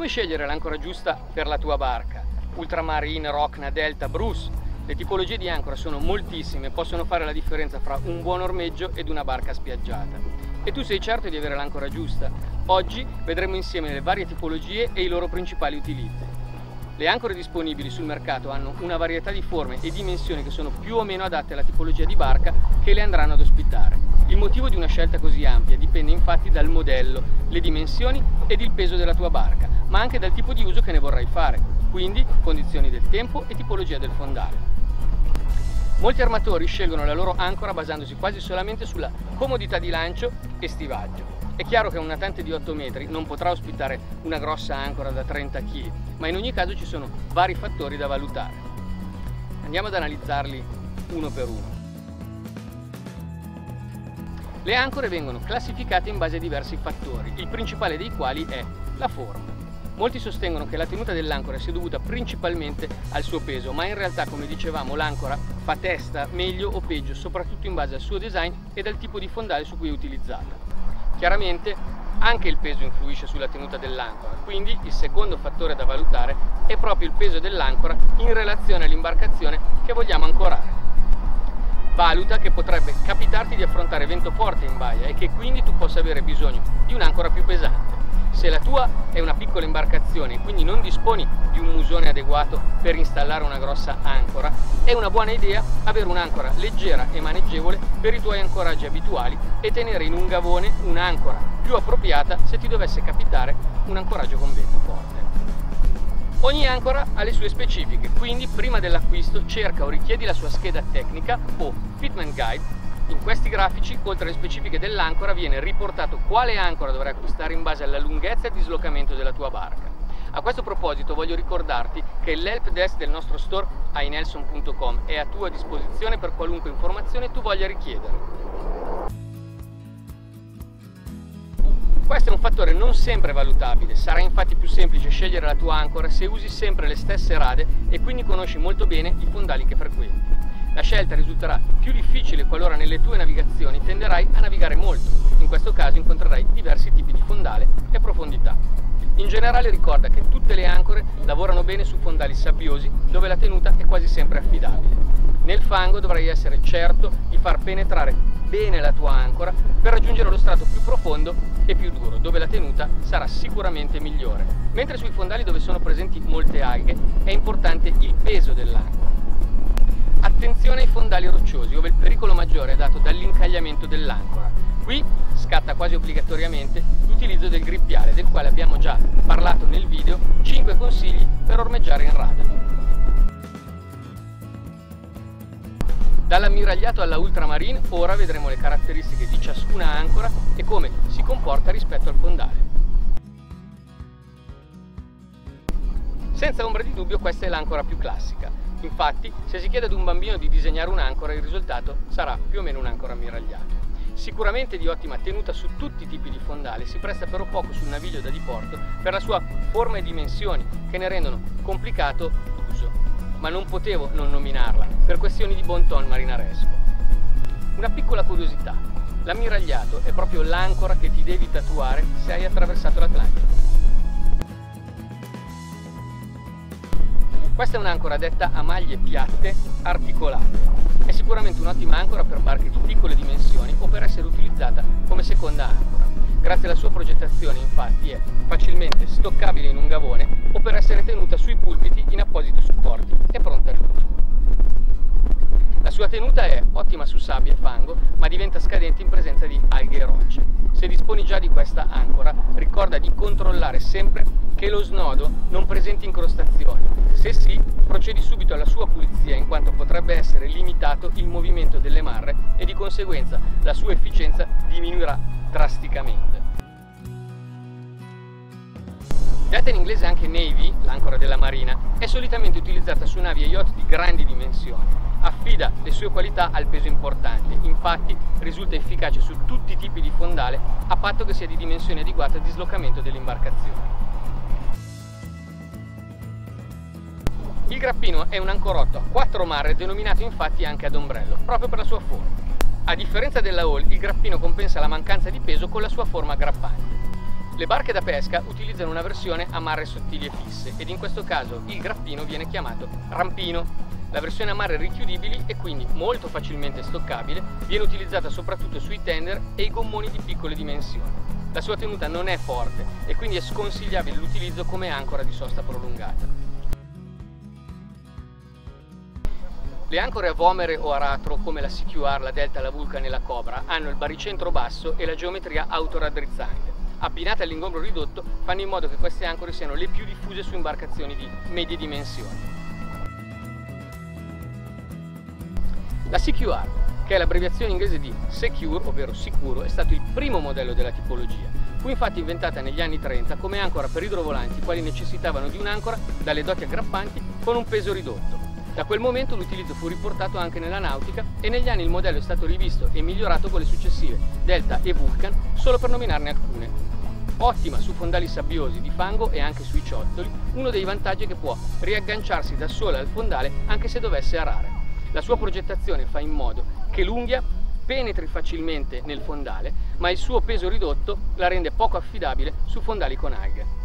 Come scegliere l'ancora giusta per la tua barca? Ultramarine, Rockna, Delta, Bruce? Le tipologie di ancora sono moltissime e possono fare la differenza fra un buon ormeggio ed una barca spiaggiata. E tu sei certo di avere l'ancora giusta? Oggi vedremo insieme le varie tipologie e i loro principali utilizzi. Le ancore disponibili sul mercato hanno una varietà di forme e dimensioni che sono più o meno adatte alla tipologia di barca che le andranno ad ospitare. Il motivo di una scelta così ampia dipende infatti dal modello, le dimensioni ed il peso della tua barca, ma anche dal tipo di uso che ne vorrai fare, quindi condizioni del tempo e tipologia del fondale. Molti armatori scelgono la loro ancora basandosi quasi solamente sulla comodità di lancio e stivaggio. È chiaro che un natante di 8 metri non potrà ospitare una grossa ancora da 30 kg, ma in ogni caso ci sono vari fattori da valutare. Andiamo ad analizzarli uno per uno. Le ancore vengono classificate in base a diversi fattori, il principale dei quali è la forma. Molti sostengono che la tenuta dell'ancora sia dovuta principalmente al suo peso, ma in realtà, come dicevamo, l'ancora fa testa meglio o peggio, soprattutto in base al suo design e dal tipo di fondale su cui è utilizzata. Chiaramente anche il peso influisce sulla tenuta dell'ancora, quindi il secondo fattore da valutare è proprio il peso dell'ancora in relazione all'imbarcazione che vogliamo ancorare. Valuta che potrebbe capitarti di affrontare vento forte in baia e che quindi tu possa avere bisogno di un'ancora più pesante. Se la tua è una piccola imbarcazione e quindi non disponi di un musone adeguato per installare una grossa ancora, è una buona idea avere un'ancora leggera e maneggevole per i tuoi ancoraggi abituali e tenere in un gavone un'ancora più appropriata se ti dovesse capitare un ancoraggio con vento forte. Ogni ancora ha le sue specifiche, quindi prima dell'acquisto cerca o richiedi la sua scheda tecnica o fitment guide in questi grafici, oltre alle specifiche dell'ancora, viene riportato quale ancora dovrai acquistare in base alla lunghezza e dislocamento della tua barca. A questo proposito voglio ricordarti che l'help desk del nostro store ainelson.com è a tua disposizione per qualunque informazione tu voglia richiedere. Questo è un fattore non sempre valutabile, sarà infatti più semplice scegliere la tua ancora se usi sempre le stesse rade e quindi conosci molto bene i fondali che frequenti. La scelta risulterà più difficile qualora nelle tue navigazioni tenderai a navigare molto. In questo caso incontrerai diversi tipi di fondale e profondità. In generale ricorda che tutte le ancore lavorano bene su fondali sabbiosi dove la tenuta è quasi sempre affidabile. Nel fango dovrai essere certo di far penetrare bene la tua ancora per raggiungere lo strato più profondo e più duro, dove la tenuta sarà sicuramente migliore. Mentre sui fondali dove sono presenti molte alghe è importante il peso dell'ancora. Fondali rocciosi, dove il pericolo maggiore è dato dall'incagliamento dell'ancora. Qui scatta quasi obbligatoriamente l'utilizzo del grippiale, del quale abbiamo già parlato nel video 5 consigli per ormeggiare in rada. Dall'ammiragliato alla ultramarine ora vedremo le caratteristiche di ciascuna ancora e come si comporta rispetto al fondale. Senza ombra di dubbio questa è l'ancora più classica, Infatti, se si chiede ad un bambino di disegnare un'ancora, il risultato sarà più o meno un'ancora ammiragliata. Sicuramente di ottima tenuta su tutti i tipi di fondale, si presta però poco sul naviglio da diporto per la sua forma e dimensioni che ne rendono complicato l'uso. Ma non potevo non nominarla per questioni di bon ton marinaresco. Una piccola curiosità, l'ammiragliato è proprio l'ancora che ti devi tatuare se hai attraversato l'Atlantico. Questa è un'ancora detta a maglie piatte articolate. È sicuramente un'ottima ancora per barche di piccole dimensioni o per essere utilizzata come seconda ancora. Grazie alla sua progettazione infatti è facilmente stoccabile in un gavone o per essere tenuta sui pulpiti in appositi supporti e pronta al uso. La sua tenuta è ottima su sabbia e fango, ma diventa scadente in presenza di alghe e rocce. Se disponi già di questa ancora, ricorda di controllare sempre che lo snodo non presenti incrostazioni. Se sì, procedi subito alla sua pulizia in quanto potrebbe essere limitato il movimento delle marre e di conseguenza la sua efficienza diminuirà drasticamente. Detta in inglese anche Navy, l'ancora della marina, è solitamente utilizzata su navi e yacht di grandi dimensioni. Affida le sue qualità al peso importante, infatti risulta efficace su tutti i tipi di fondale a patto che sia di dimensioni adeguate al dislocamento dell'imbarcazione. Grappino è un ancorotto a quattro marre denominato infatti anche ad ombrello, proprio per la sua forma. A differenza della hall, il grappino compensa la mancanza di peso con la sua forma aggrappante. Le barche da pesca utilizzano una versione a marre sottili e fisse ed in questo caso il grappino viene chiamato rampino. La versione a marre richiudibili e quindi molto facilmente stoccabile viene utilizzata soprattutto sui tender e i gommoni di piccole dimensioni. La sua tenuta non è forte e quindi è sconsigliabile l'utilizzo come ancora di sosta prolungata. Le ancore a vomere o aratro come la CQR, la Delta, la Vulcan e la Cobra hanno il baricentro basso e la geometria autoraddrizzante. Abbinate all'ingombro ridotto fanno in modo che queste ancore siano le più diffuse su imbarcazioni di medie dimensioni. La CQR, che è l'abbreviazione inglese di Secure, ovvero sicuro, è stato il primo modello della tipologia. Fu infatti inventata negli anni 30 come ancora per idrovolanti, quali necessitavano di un'ancora dalle doti aggrappanti con un peso ridotto. Da quel momento l'utilizzo fu riportato anche nella nautica e negli anni il modello è stato rivisto e migliorato con le successive Delta e Vulcan, solo per nominarne alcune. Ottima su fondali sabbiosi di fango e anche sui ciottoli, uno dei vantaggi è che può riagganciarsi da sola al fondale anche se dovesse arare. La sua progettazione fa in modo che l'unghia penetri facilmente nel fondale, ma il suo peso ridotto la rende poco affidabile su fondali con alghe.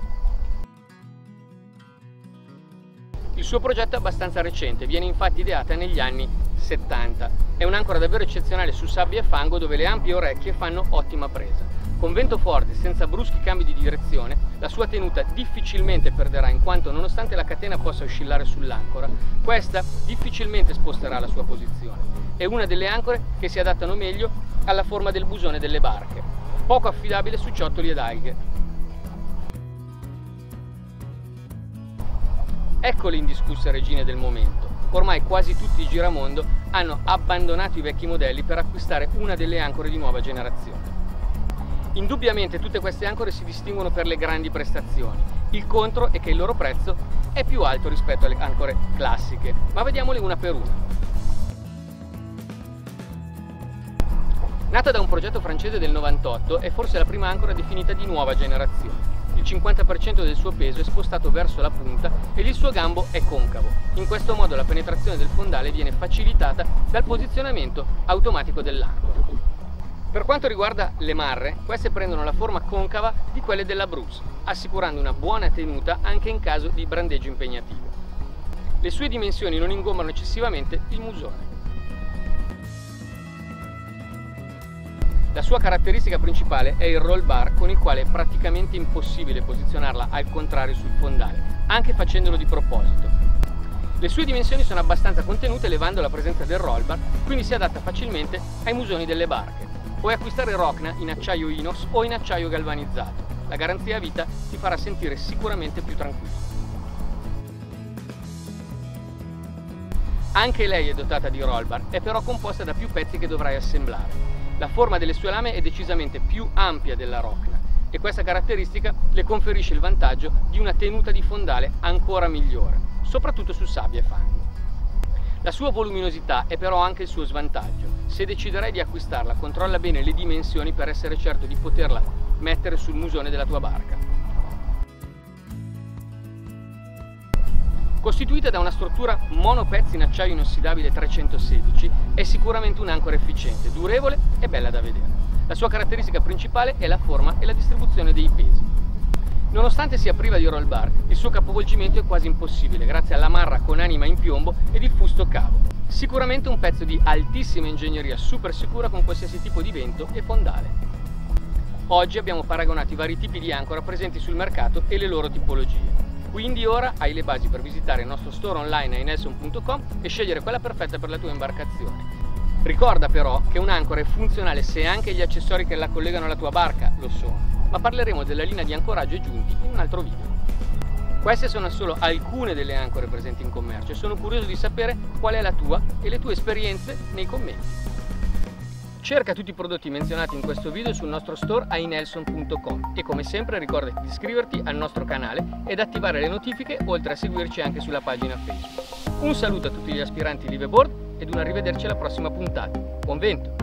Il suo progetto è abbastanza recente, viene infatti ideata negli anni 70. È un'ancora davvero eccezionale su sabbia e fango dove le ampie orecchie fanno ottima presa. Con vento forte e senza bruschi cambi di direzione, la sua tenuta difficilmente perderà in quanto nonostante la catena possa oscillare sull'ancora, questa difficilmente sposterà la sua posizione. È una delle ancore che si adattano meglio alla forma del busone delle barche, poco affidabile su ciottoli ed alghe, Ecco le indiscusse regine del momento. Ormai quasi tutti i giramondo hanno abbandonato i vecchi modelli per acquistare una delle ancore di nuova generazione. Indubbiamente tutte queste ancore si distinguono per le grandi prestazioni. Il contro è che il loro prezzo è più alto rispetto alle ancore classiche, ma vediamole una per una. Nata da un progetto francese del 98, è forse la prima ancora definita di nuova generazione 50% del suo peso è spostato verso la punta ed il suo gambo è concavo. In questo modo la penetrazione del fondale viene facilitata dal posizionamento automatico dell'ancora. Per quanto riguarda le marre, queste prendono la forma concava di quelle della Bruce, assicurando una buona tenuta anche in caso di brandeggio impegnativo. Le sue dimensioni non ingombano eccessivamente il musone. La sua caratteristica principale è il roll bar con il quale è praticamente impossibile posizionarla al contrario sul fondale, anche facendolo di proposito. Le sue dimensioni sono abbastanza contenute elevando la presenza del roll bar, quindi si adatta facilmente ai musoni delle barche. Puoi acquistare Rockna in acciaio inox o in acciaio galvanizzato. La garanzia vita ti farà sentire sicuramente più tranquillo. Anche lei è dotata di roll bar, è però composta da più pezzi che dovrai assemblare. La forma delle sue lame è decisamente più ampia della Rockna e questa caratteristica le conferisce il vantaggio di una tenuta di fondale ancora migliore, soprattutto su sabbia e fango. La sua voluminosità è però anche il suo svantaggio. Se deciderai di acquistarla, controlla bene le dimensioni per essere certo di poterla mettere sul musone della tua barca. Costituita da una struttura monopezzi in acciaio inossidabile 316, è sicuramente un'ancora efficiente, durevole e bella da vedere. La sua caratteristica principale è la forma e la distribuzione dei pesi. Nonostante sia priva di roll bar, il suo capovolgimento è quasi impossibile grazie alla marra con anima in piombo ed il fusto cavo. Sicuramente un pezzo di altissima ingegneria super sicura con qualsiasi tipo di vento e fondale. Oggi abbiamo paragonato i vari tipi di ancora presenti sul mercato e le loro tipologie. Quindi ora hai le basi per visitare il nostro store online a inelson.com e scegliere quella perfetta per la tua imbarcazione. Ricorda però che un'ancora è funzionale se anche gli accessori che la collegano alla tua barca lo sono, ma parleremo della linea di ancoraggio giunti in un altro video. Queste sono solo alcune delle ancore presenti in commercio e sono curioso di sapere qual è la tua e le tue esperienze nei commenti. Cerca tutti i prodotti menzionati in questo video sul nostro store a e come sempre ricordati di iscriverti al nostro canale ed attivare le notifiche oltre a seguirci anche sulla pagina Facebook. Un saluto a tutti gli aspiranti live board ed un arrivederci alla prossima puntata. Buon vento!